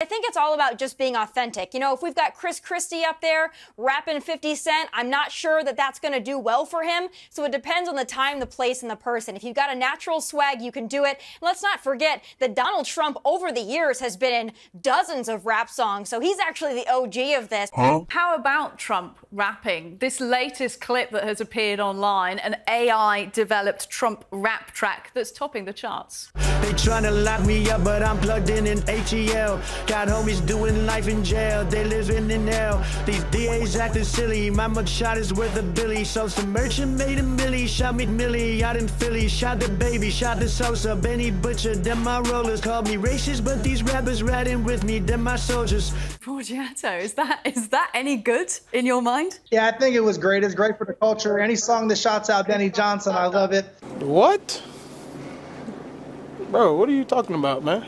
I think it's all about just being authentic. You know, if we've got Chris Christie up there rapping 50 Cent, I'm not sure that that's going to do well for him. So it depends on the time, the place, and the person. If you've got a natural swag, you can do it. And let's not forget that Donald Trump over the years has been in dozens of rap songs. So he's actually the OG of this. Huh? How about Trump rapping? This latest clip that has appeared online, an AI developed Trump rap track that's topping the charts. They tryna lock me up, but I'm plugged in in ATL. Got homies doing life in jail, they living in hell. These DAs acting silly, my mugshot is worth a billy. So some merchant made a milli, shot me Millie out in Philly. Shot the baby, shot the Sosa, Benny Butcher, them my rollers. Called me racist, but these rappers riding with me, them my soldiers. Forgiato, is that is that any good in your mind? Yeah, I think it was great. It's great for the culture. Any song that shouts out Benny Johnson, I love it. What? Bro, what are you talking about, man?